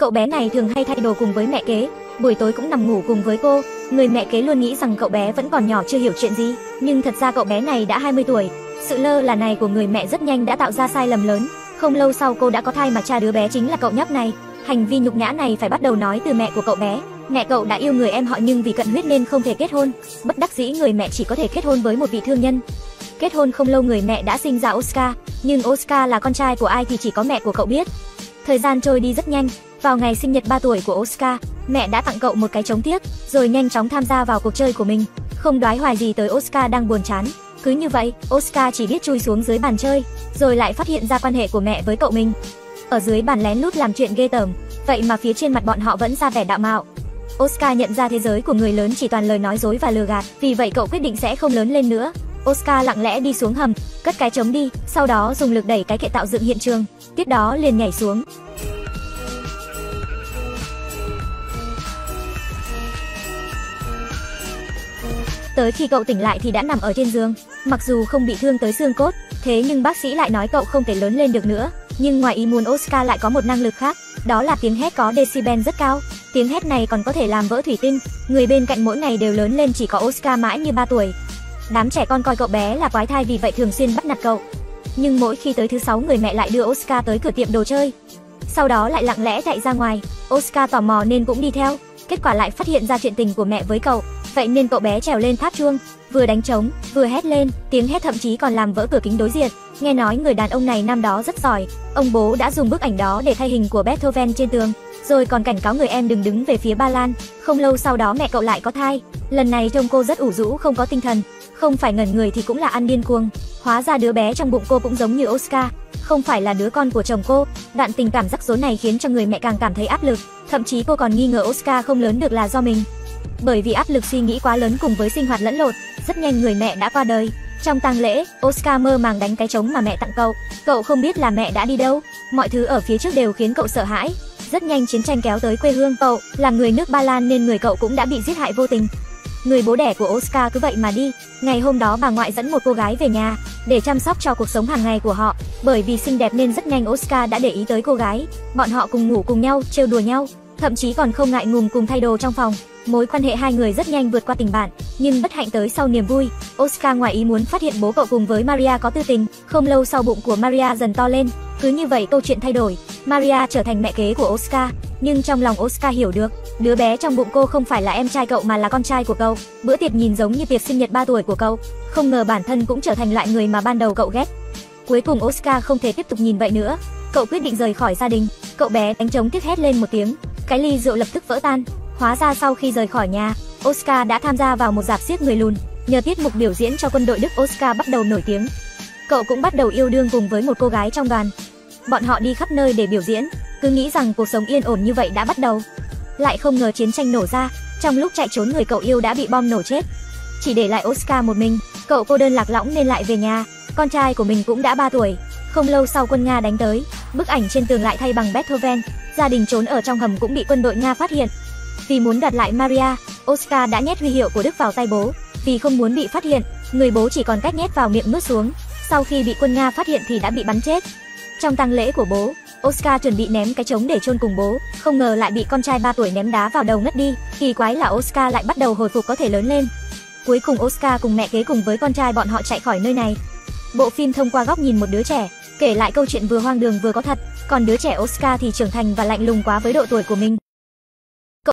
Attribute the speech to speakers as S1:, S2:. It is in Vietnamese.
S1: Cậu bé này thường hay thay đồ cùng với mẹ kế, buổi tối cũng nằm ngủ cùng với cô. Người mẹ kế luôn nghĩ rằng cậu bé vẫn còn nhỏ chưa hiểu chuyện gì, nhưng thật ra cậu bé này đã 20 tuổi. Sự lơ là này của người mẹ rất nhanh đã tạo ra sai lầm lớn. Không lâu sau cô đã có thai mà cha đứa bé chính là cậu nhóc này. Hành vi nhục nhã này phải bắt đầu nói từ mẹ của cậu bé. Mẹ cậu đã yêu người em họ nhưng vì cận huyết nên không thể kết hôn. Bất đắc dĩ người mẹ chỉ có thể kết hôn với một vị thương nhân. Kết hôn không lâu người mẹ đã sinh ra Oscar, nhưng Oscar là con trai của ai thì chỉ có mẹ của cậu biết. Thời gian trôi đi rất nhanh, vào ngày sinh nhật 3 tuổi của Oscar, mẹ đã tặng cậu một cái trống tiếc, rồi nhanh chóng tham gia vào cuộc chơi của mình. Không đoái hoài gì tới Oscar đang buồn chán. Cứ như vậy, Oscar chỉ biết chui xuống dưới bàn chơi, rồi lại phát hiện ra quan hệ của mẹ với cậu mình. Ở dưới bàn lén lút làm chuyện ghê tởm, vậy mà phía trên mặt bọn họ vẫn ra vẻ đạo mạo. Oscar nhận ra thế giới của người lớn chỉ toàn lời nói dối và lừa gạt, vì vậy cậu quyết định sẽ không lớn lên nữa. Oscar lặng lẽ đi xuống hầm, cất cái trống đi, sau đó dùng lực đẩy cái kệ tạo dựng hiện trường, tiếp đó liền nhảy xuống. Tới khi cậu tỉnh lại thì đã nằm ở trên giường, mặc dù không bị thương tới xương cốt, thế nhưng bác sĩ lại nói cậu không thể lớn lên được nữa. Nhưng ngoài ý muốn Oscar lại có một năng lực khác, đó là tiếng hét có decibel rất cao. Tiếng hét này còn có thể làm vỡ thủy tinh. Người bên cạnh mỗi ngày đều lớn lên chỉ có Oscar mãi như 3 tuổi. Đám trẻ con coi cậu bé là quái thai vì vậy thường xuyên bắt nạt cậu. Nhưng mỗi khi tới thứ sáu người mẹ lại đưa Oscar tới cửa tiệm đồ chơi. Sau đó lại lặng lẽ chạy ra ngoài. Oscar tò mò nên cũng đi theo. Kết quả lại phát hiện ra chuyện tình của mẹ với cậu. Vậy nên cậu bé trèo lên tháp chuông, vừa đánh trống, vừa hét lên, tiếng hét thậm chí còn làm vỡ cửa kính đối diện. Nghe nói người đàn ông này năm đó rất giỏi, ông bố đã dùng bức ảnh đó để thay hình của Beethoven trên tường, rồi còn cảnh cáo người em đừng đứng về phía Ba Lan. Không lâu sau đó mẹ cậu lại có thai, lần này trông cô rất ủ rũ không có tinh thần, không phải ngẩn người thì cũng là ăn điên cuồng. Hóa ra đứa bé trong bụng cô cũng giống như Oscar, không phải là đứa con của chồng cô. Đoạn tình cảm rắc rối này khiến cho người mẹ càng cảm thấy áp lực, thậm chí cô còn nghi ngờ Oscar không lớn được là do mình. Bởi vì áp lực suy nghĩ quá lớn cùng với sinh hoạt lẫn lộn, rất nhanh người mẹ đã qua đời. Trong tang lễ, Oscar mơ màng đánh cái trống mà mẹ tặng cậu. Cậu không biết là mẹ đã đi đâu, mọi thứ ở phía trước đều khiến cậu sợ hãi. Rất nhanh chiến tranh kéo tới quê hương cậu, là người nước Ba Lan nên người cậu cũng đã bị giết hại vô tình. Người bố đẻ của Oscar cứ vậy mà đi. Ngày hôm đó bà ngoại dẫn một cô gái về nhà để chăm sóc cho cuộc sống hàng ngày của họ. Bởi vì xinh đẹp nên rất nhanh Oscar đã để ý tới cô gái. Bọn họ cùng ngủ cùng nhau, trêu đùa nhau, thậm chí còn không ngại ngùng cùng thay đồ trong phòng. Mối quan hệ hai người rất nhanh vượt qua tình bạn, nhưng bất hạnh tới sau niềm vui, Oscar ngoài ý muốn phát hiện bố cậu cùng với Maria có tư tình. Không lâu sau bụng của Maria dần to lên, cứ như vậy câu chuyện thay đổi, Maria trở thành mẹ kế của Oscar, nhưng trong lòng Oscar hiểu được, đứa bé trong bụng cô không phải là em trai cậu mà là con trai của cậu. Bữa tiệc nhìn giống như tiệc sinh nhật 3 tuổi của cậu, không ngờ bản thân cũng trở thành loại người mà ban đầu cậu ghét. Cuối cùng Oscar không thể tiếp tục nhìn vậy nữa, cậu quyết định rời khỏi gia đình. Cậu bé đánh trống tiếc hét lên một tiếng, cái ly rượu lập tức vỡ tan. Hóa ra sau khi rời khỏi nhà, Oscar đã tham gia vào một dạp xiếc người lùn. Nhờ tiết mục biểu diễn cho quân đội Đức Oscar bắt đầu nổi tiếng. Cậu cũng bắt đầu yêu đương cùng với một cô gái trong đoàn. Bọn họ đi khắp nơi để biểu diễn, cứ nghĩ rằng cuộc sống yên ổn như vậy đã bắt đầu. Lại không ngờ chiến tranh nổ ra, trong lúc chạy trốn người cậu yêu đã bị bom nổ chết. Chỉ để lại Oscar một mình, cậu cô đơn lạc lõng nên lại về nhà. Con trai của mình cũng đã 3 tuổi. Không lâu sau quân Nga đánh tới, bức ảnh trên tường lại thay bằng Beethoven. Gia đình trốn ở trong hầm cũng bị quân đội Nga phát hiện. Vì muốn đoạt lại Maria, Oscar đã nhét huy hiệu của Đức vào tay bố. Vì không muốn bị phát hiện, người bố chỉ còn cách nhét vào miệng nuốt xuống. Sau khi bị quân Nga phát hiện thì đã bị bắn chết. Trong tang lễ của bố, Oscar chuẩn bị ném cái trống để chôn cùng bố, không ngờ lại bị con trai 3 tuổi ném đá vào đầu ngất đi. Kỳ quái là Oscar lại bắt đầu hồi phục có thể lớn lên. Cuối cùng Oscar cùng mẹ kế cùng với con trai bọn họ chạy khỏi nơi này. Bộ phim thông qua góc nhìn một đứa trẻ, kể lại câu chuyện vừa hoang đường vừa có thật, còn đứa trẻ Oscar thì trưởng thành và lạnh lùng quá với độ tuổi của mình.